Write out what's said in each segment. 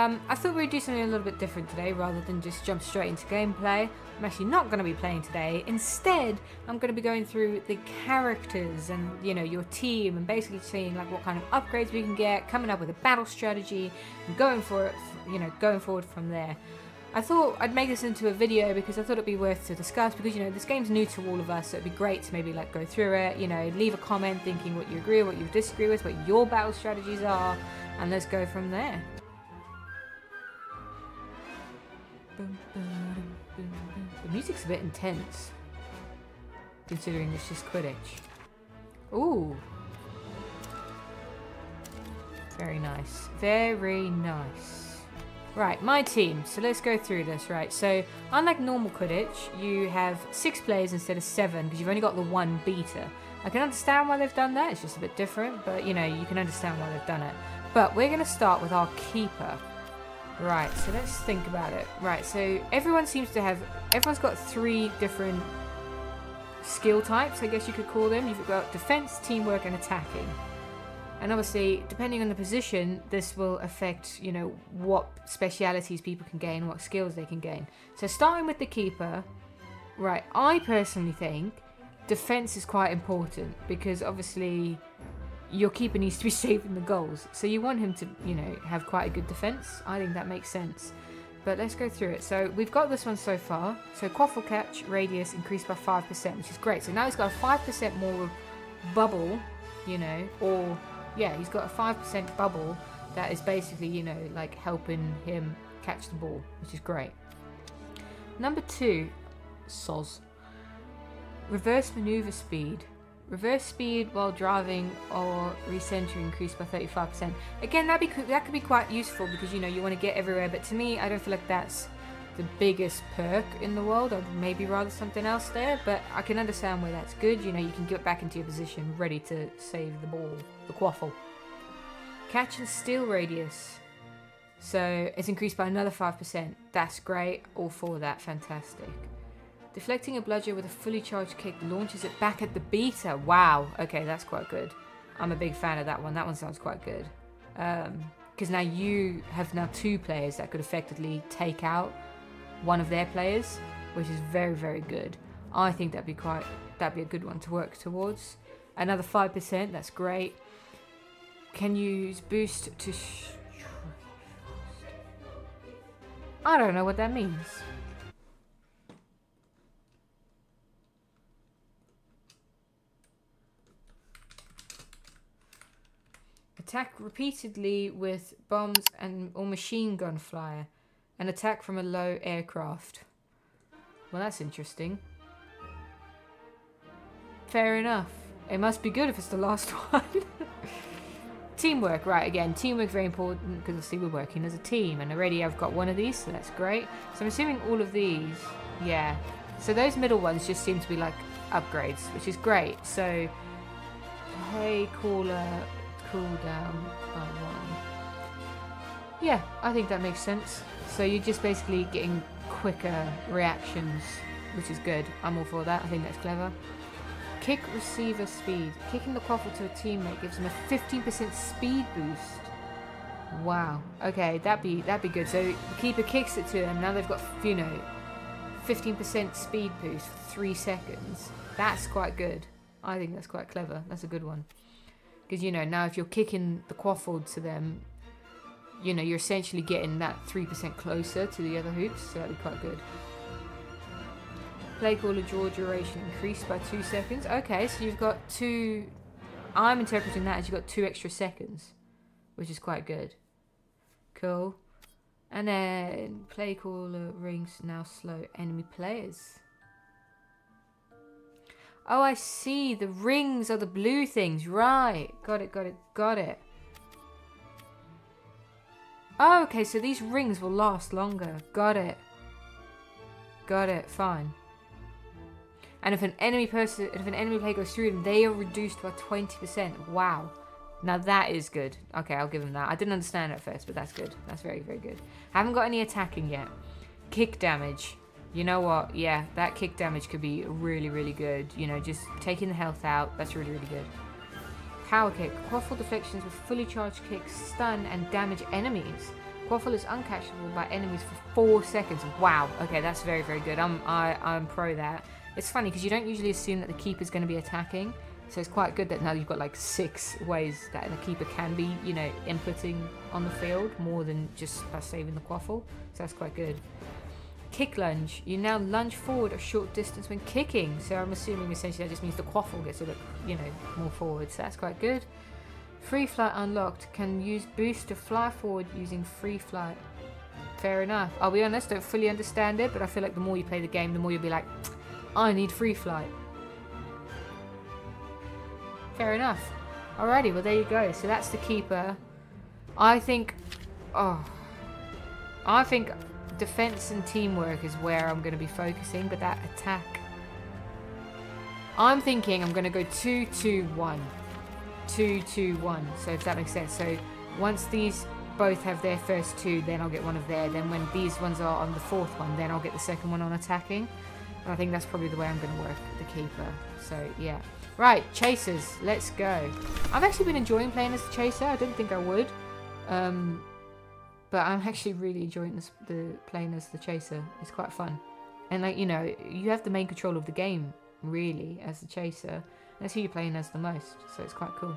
Um, I thought we'd do something a little bit different today rather than just jump straight into gameplay. I'm actually not going to be playing today. Instead, I'm going to be going through the characters and, you know, your team and basically seeing like what kind of upgrades we can get, coming up with a battle strategy, and going for it, you know, going forward from there. I thought I'd make this into a video because I thought it'd be worth to discuss because you know this game's new to all of us so it'd be great to maybe like go through it you know leave a comment thinking what you agree what you disagree with what your battle strategies are and let's go from there the music's a bit intense considering it's just Quidditch ooh very nice very nice Right, my team. So let's go through this, right? So, unlike normal Quidditch, you have six players instead of seven because you've only got the one beater. I can understand why they've done that, it's just a bit different, but you know, you can understand why they've done it. But we're going to start with our keeper. Right, so let's think about it. Right, so everyone seems to have, everyone's got three different skill types, I guess you could call them. You've got defense, teamwork, and attacking. And obviously, depending on the position, this will affect, you know, what specialities people can gain, what skills they can gain. So starting with the keeper, right, I personally think defense is quite important because obviously your keeper needs to be saving the goals. So you want him to, you know, have quite a good defense. I think that makes sense. But let's go through it. So we've got this one so far. So quaffle catch radius increased by 5%, which is great. So now he's got a 5% more bubble, you know, or yeah, he's got a 5% bubble that is basically, you know, like helping him catch the ball, which is great. Number two, Soz. Reverse maneuver speed. Reverse speed while driving or recenter increased by 35%. Again, that be that could be quite useful because you know you want to get everywhere. But to me, I don't feel like that's the biggest perk in the world. I'd maybe rather something else there. But I can understand where that's good. You know, you can get back into your position, ready to save the ball the quaffle. Catch and steal radius. So it's increased by another 5%. That's great. All for that. Fantastic. Deflecting a bludger with a fully charged kick launches it back at the beater. Wow. Okay, that's quite good. I'm a big fan of that one. That one sounds quite good. Because um, now you have now two players that could effectively take out one of their players, which is very, very good. I think that'd be quite that'd be a good one to work towards. Another 5%, that's great. Can use boost to... I don't know what that means. Attack repeatedly with bombs and or machine gun fire. An attack from a low aircraft. Well, that's interesting. Fair enough. It must be good if it's the last one. Teamwork, right, again, teamwork very important because obviously we're working as a team and already I've got one of these, so that's great. So I'm assuming all of these, yeah. So those middle ones just seem to be like upgrades, which is great. So, hey, caller, cooldown by one. Yeah, I think that makes sense. So you're just basically getting quicker reactions, which is good. I'm all for that. I think that's clever. Kick receiver speed. Kicking the quaffle to a teammate gives them a 15% speed boost. Wow. Okay, that'd be that'd be good. So the keeper kicks it to them. Now they've got you know 15% speed boost for three seconds. That's quite good. I think that's quite clever. That's a good one. Because you know now if you're kicking the quaffle to them, you know you're essentially getting that three percent closer to the other hoops. So that'd be quite good. Play caller draw duration increased by two seconds. Okay, so you've got two. I'm interpreting that as you've got two extra seconds, which is quite good. Cool. And then play caller rings now slow enemy players. Oh, I see. The rings are the blue things. Right. Got it, got it, got it. Oh, okay, so these rings will last longer. Got it. Got it, fine. And if an enemy person, if an enemy player goes through them, they are reduced by 20%. Wow. Now that is good. Okay, I'll give them that. I didn't understand at first, but that's good. That's very, very good. I Haven't got any attacking yet. Kick damage. You know what? Yeah, that kick damage could be really, really good. You know, just taking the health out. That's really, really good. Power kick. Quaffle deflections with fully charged kicks stun and damage enemies. Quaffle is uncatchable by enemies for four seconds. Wow. Okay, that's very, very good. I'm I, I'm pro that. It's funny because you don't usually assume that the keeper's going to be attacking. So it's quite good that now you've got like six ways that the keeper can be, you know, inputting on the field more than just by saving the quaffle. So that's quite good. Kick lunge. You now lunge forward a short distance when kicking. So I'm assuming essentially that just means the quaffle gets a look, you know, more forward. So that's quite good. Free flight unlocked. Can use boost to fly forward using free flight. Fair enough. I'll be honest, don't fully understand it, but I feel like the more you play the game, the more you'll be like, I need free flight. Fair enough. Alrighty, well there you go. So that's the keeper. I think, oh, I think defense and teamwork is where I'm going to be focusing, but that attack, I'm thinking I'm going to go 2 2 1. 2 2 1. So if that makes sense. So once these both have their first two, then I'll get one of their. Then when these ones are on the fourth one, then I'll get the second one on attacking. And I think that's probably the way I'm going to work the keeper. So yeah. Right, chasers. Let's go. I've actually been enjoying playing as the chaser. I didn't think I would. Um, but I'm actually really enjoying this, the playing as the chaser. It's quite fun. And like, you know, you have the main control of the game, really, as the chaser. That's who you're playing as the most. So it's quite cool.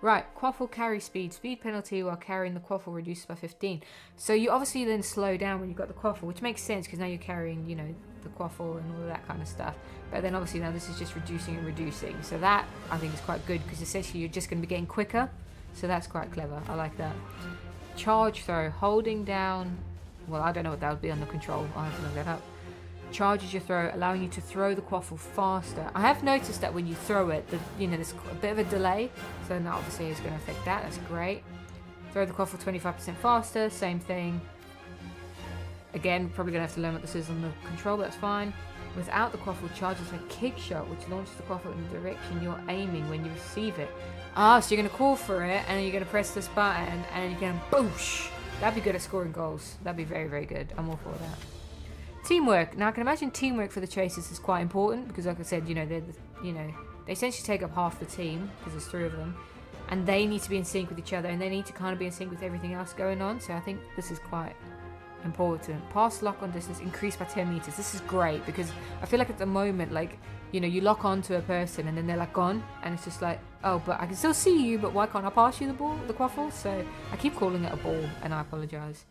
Right, Quaffle carry speed. Speed penalty while carrying the Quaffle reduced by 15. So you obviously then slow down when you've got the Quaffle, which makes sense because now you're carrying, you know, the Quaffle and all of that kind of stuff. But then obviously now this is just reducing and reducing. So that I think is quite good because essentially you're just going to be getting quicker. So that's quite clever. I like that. Charge throw. Holding down... Well, I don't know what that would be on the control. I'll have to look that up charges your throw, allowing you to throw the quaffle faster. I have noticed that when you throw it, the, you know, there's a bit of a delay, so that obviously is going to affect that. That's great. Throw the quaffle 25% faster, same thing. Again, probably going to have to learn what this is on the control, but that's fine. Without the quaffle, charges a kick shot, which launches the quaffle in the direction you're aiming when you receive it. Ah, so you're going to call for it, and you're going to press this button, and you're to boosh. That'd be good at scoring goals. That'd be very, very good. I'm all for that. Teamwork. Now I can imagine teamwork for the chasers is quite important because, like I said, you know they're the, you know they essentially take up half the team because there's three of them, and they need to be in sync with each other and they need to kind of be in sync with everything else going on. So I think this is quite important. Pass lock on distance increased by 10 meters. This is great because I feel like at the moment, like you know, you lock on to a person and then they're like gone, and it's just like, oh, but I can still see you, but why can't I pass you the ball, the quaffle? So I keep calling it a ball, and I apologize.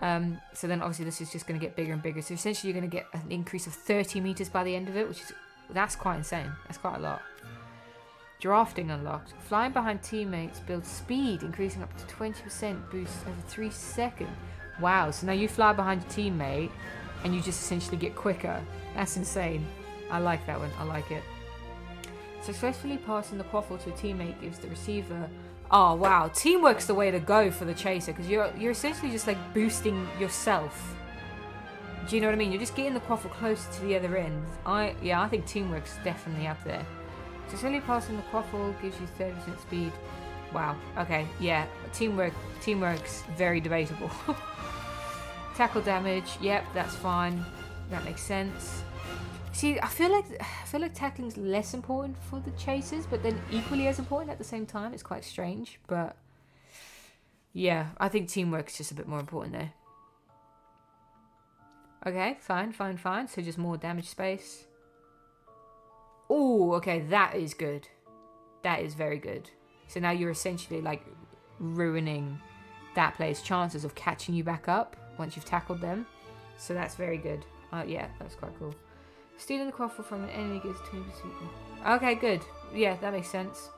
Um, so then obviously this is just going to get bigger and bigger. So essentially you're going to get an increase of 30 meters by the end of it, which is that's quite insane. That's quite a lot. Drafting unlocked. Flying behind teammates builds speed, increasing up to 20% boost over 3 seconds. Wow, so now you fly behind your teammate and you just essentially get quicker. That's insane. I like that one. I like it. Successfully passing the quaffle to a teammate gives the receiver Oh wow, teamwork's the way to go for the chaser because you're you're essentially just like boosting yourself. Do you know what I mean? You're just getting the quaffle closer to the other end. I yeah, I think teamwork's definitely up there. Successfully passing the quaffle gives you 30% speed. Wow. Okay. Yeah. Teamwork. Teamwork's very debatable. Tackle damage. Yep, that's fine. That makes sense. See, I feel like I feel like tackling's less important for the chasers, but then equally as important at the same time. It's quite strange, but yeah, I think teamwork is just a bit more important there. Okay, fine, fine, fine. So just more damage space. Oh, okay, that is good. That is very good. So now you're essentially like ruining that player's chances of catching you back up once you've tackled them. So that's very good. Uh, yeah, that's quite cool. Stealing the quaffle from an enemy gives 20%. Okay, good. Yeah, that makes sense.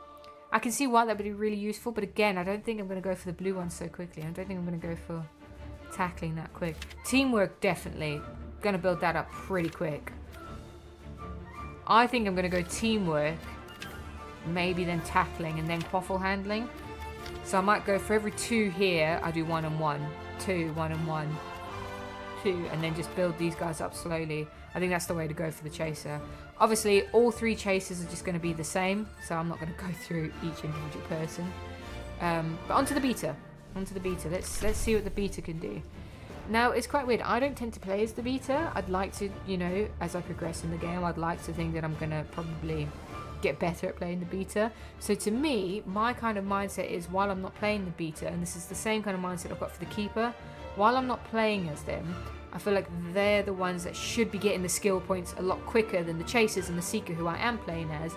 I can see why that would be really useful, but again, I don't think I'm going to go for the blue one so quickly. I don't think I'm going to go for tackling that quick. Teamwork, definitely. Going to build that up pretty quick. I think I'm going to go teamwork, maybe then tackling, and then quaffle handling. So I might go for every two here, I do one and one, two, one and one, two, and then just build these guys up slowly. I think that's the way to go for the chaser. Obviously, all three chasers are just going to be the same, so I'm not going to go through each individual person. Um, but onto the beater. Onto the beater. Let's let's see what the beater can do. Now, it's quite weird. I don't tend to play as the beater. I'd like to, you know, as I progress in the game, I'd like to think that I'm going to probably get better at playing the beater. So to me, my kind of mindset is while I'm not playing the beater, and this is the same kind of mindset I've got for the keeper, while I'm not playing as them, I feel like they're the ones that should be getting the skill points a lot quicker than the chasers and the seeker who I am playing as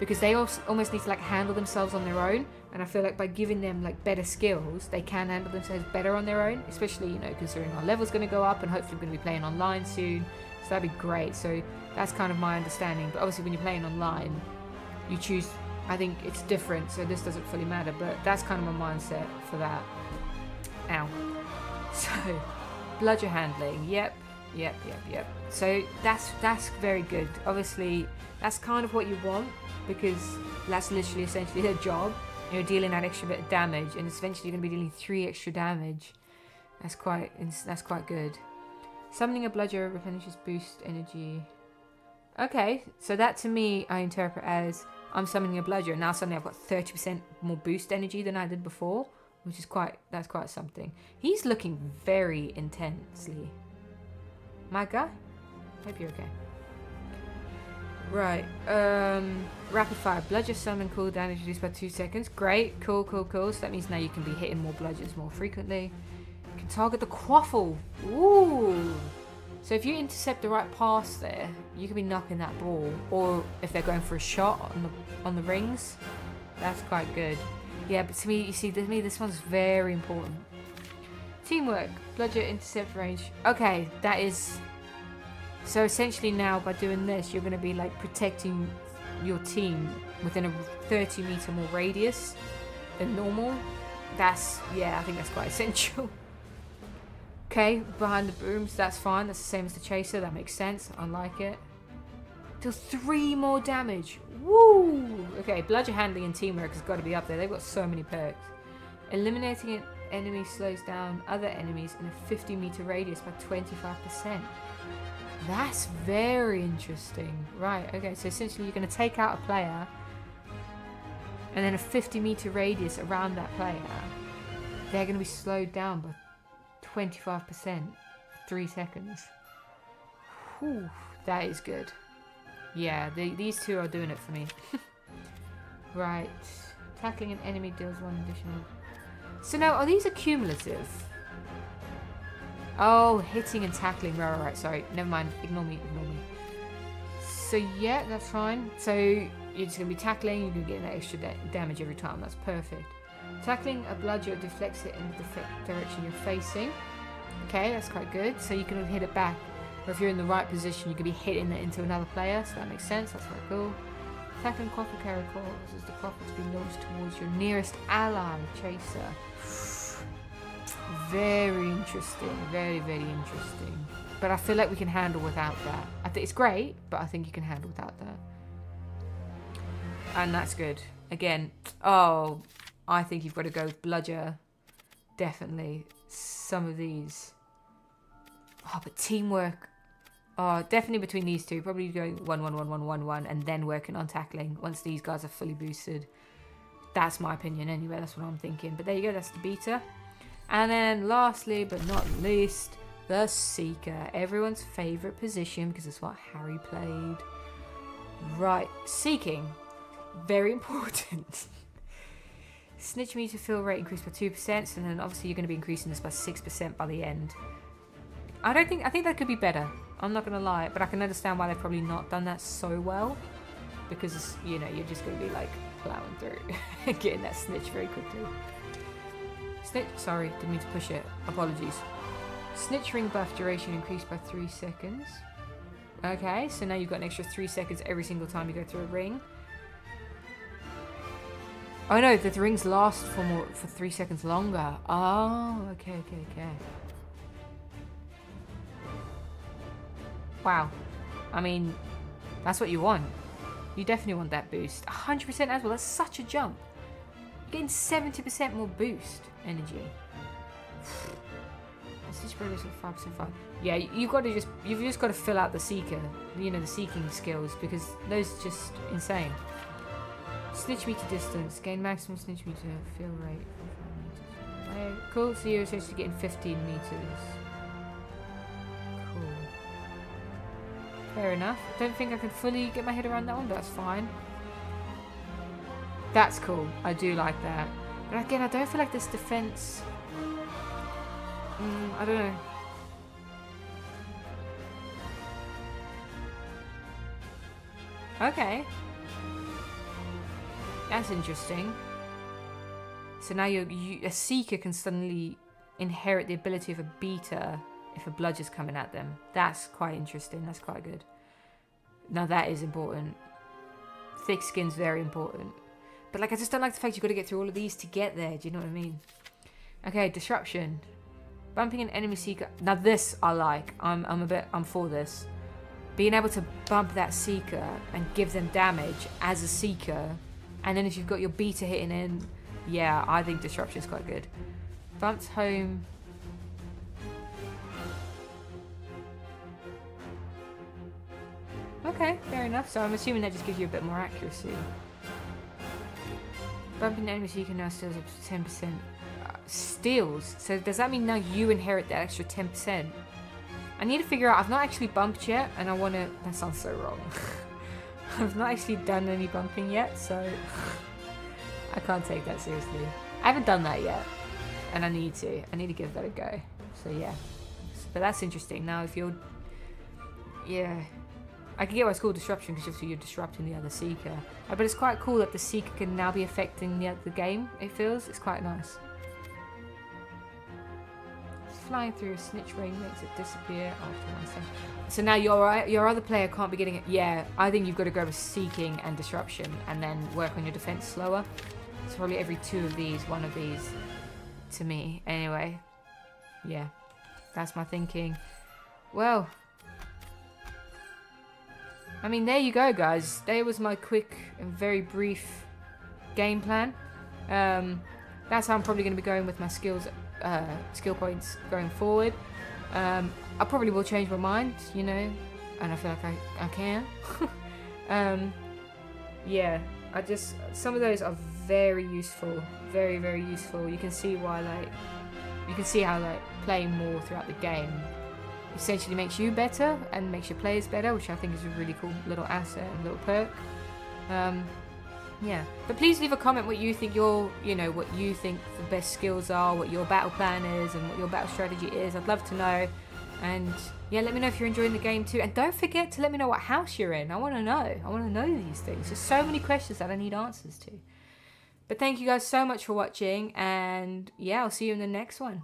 because they almost need to like handle themselves on their own and i feel like by giving them like better skills they can handle themselves better on their own especially you know considering our level's going to go up and hopefully we're going to be playing online soon. So that'd be great. So that's kind of my understanding. But obviously when you're playing online you choose i think it's different so this doesn't fully matter but that's kind of my mindset for that ow so bludger handling yep yep yep yep so that's that's very good obviously that's kind of what you want because that's literally essentially their job. You're dealing that extra bit of damage, and eventually you're going to be dealing three extra damage. That's quite that's quite good. Summoning a bludger replenishes boost energy. Okay, so that to me I interpret as I'm summoning a bludger. Now suddenly I've got 30% more boost energy than I did before, which is quite that's quite something. He's looking very intensely. My guy, hope you're okay. Right. Um, rapid fire. Bludger summon cooldown reduced by two seconds. Great. Cool, cool, cool. So that means now you can be hitting more bludgers more frequently. You can target the quaffle. Ooh. So if you intercept the right pass there, you can be knocking that ball. Or if they're going for a shot on the on the rings, that's quite good. Yeah, but to me, you see, to me, this one's very important. Teamwork. Bludger intercept range. Okay, that is so essentially now by doing this, you're going to be like protecting your team within a 30 meter more radius than normal. That's, yeah, I think that's quite essential. Okay, behind the booms, that's fine. That's the same as the chaser. That makes sense. I like it. Till three more damage. Woo! Okay, bludger handling and teamwork has got to be up there. They've got so many perks. Eliminating an enemy slows down other enemies in a 50 meter radius by 25%. That's very interesting. Right, okay, so essentially you're going to take out a player and then a 50 meter radius around that player, they're going to be slowed down by 25% for three seconds. Whew, that is good. Yeah, these two are doing it for me. right. Tackling an enemy deals one additional. So now, are these accumulative? Oh, hitting and tackling. Right, right, right. Sorry. Never mind. Ignore me. Ignore me. So, yeah, that's fine. So, you're just going to be tackling. You're going to get that extra da damage every time. That's perfect. Tackling a bludger deflects it in the direction you're facing. Okay, that's quite good. So, you can hit it back. Or if you're in the right position, you could be hitting it into another player. So, that makes sense. That's quite cool. Tackling Quaffle carry causes the Quaffle to be launched towards your nearest ally, Chaser. Very interesting. Very, very interesting. But I feel like we can handle without that. I think it's great, but I think you can handle without that. And that's good. Again, oh, I think you've got to go with bludger. Definitely. Some of these. Oh, but teamwork. Oh, definitely between these two. Probably going one, one, one, one, one, one, and then working on tackling once these guys are fully boosted. That's my opinion anyway. That's what I'm thinking. But there you go. That's the beater. And then lastly but not least, the Seeker. Everyone's favourite position because it's what Harry played. Right, Seeking. Very important. Snitch meter fill rate increased by 2%, and then obviously you're going to be increasing this by 6% by the end. I don't think, I think that could be better. I'm not going to lie, but I can understand why they've probably not done that so well. Because, you know, you're just going to be like plowing through getting that snitch very quickly. Snitch, sorry, didn't mean to push it. Apologies. Snitch ring buff duration increased by 3 seconds. Okay, so now you've got an extra 3 seconds every single time you go through a ring. Oh no, the rings last for more for 3 seconds longer. Oh, okay, okay, okay. Wow. I mean, that's what you want. You definitely want that boost. 100% as well, that's such a jump. Getting 70% more boost energy. Snitch progress at five percent five. Yeah, you've got to just you've just got to fill out the seeker, you know, the seeking skills because those are just insane. Snitch meter distance, gain maximum snitch meter fill rate. Okay, cool. So you're essentially getting 15 meters. Cool. Fair enough. Don't think I can fully get my head around that one, but that's fine. That's cool. I do like that. But again, I don't feel like this defense. Mm, I don't know. Okay. That's interesting. So now you, a seeker can suddenly inherit the ability of a beater if a bludge is coming at them. That's quite interesting. That's quite good. Now that is important. Thick skin's very important. But like, I just don't like the fact you've got to get through all of these to get there. Do you know what I mean? Okay, disruption. Bumping an enemy seeker. Now this I like. I'm, I'm a bit, I'm for this. Being able to bump that seeker and give them damage as a seeker. And then if you've got your beater hitting in, yeah, I think disruption is quite good. Bumps home. Okay, fair enough. So I'm assuming that just gives you a bit more accuracy. Bumping enemies you can now steals up to 10%. Uh, steals? So does that mean now you inherit that extra 10%? I need to figure out, I've not actually bumped yet, and I want to, that sounds so wrong. I've not actually done any bumping yet, so I can't take that seriously. I haven't done that yet, and I need to. I need to give that a go. So yeah, but that's interesting. Now if you're, yeah, I can get why it's called disruption because obviously you're disrupting the other seeker. But it's quite cool that the seeker can now be affecting the other game. It feels it's quite nice. Flying through a snitch ring makes it disappear after one second. So now your your other player can't be getting it. Yeah, I think you've got to go with seeking and disruption, and then work on your defense slower. It's probably every two of these, one of these, to me. Anyway, yeah, that's my thinking. Well, I mean, there you go, guys. There was my quick and very brief game plan. Um, that's how I'm probably going to be going with my skills, uh, skill points going forward. Um, I probably will change my mind, you know, and I feel like I, I can. um, yeah, I just, some of those are very useful, very, very useful. You can see why, like, you can see how, like, playing more throughout the game essentially makes you better and makes your players better, which I think is a really cool little asset and little perk. Um, yeah, but please leave a comment what you think your, you know, what you think the best skills are, what your battle plan is, and what your battle strategy is. I'd love to know. And yeah, let me know if you're enjoying the game too. And don't forget to let me know what house you're in. I want to know. I want to know these things. There's so many questions that I need answers to. But thank you guys so much for watching. And yeah, I'll see you in the next one.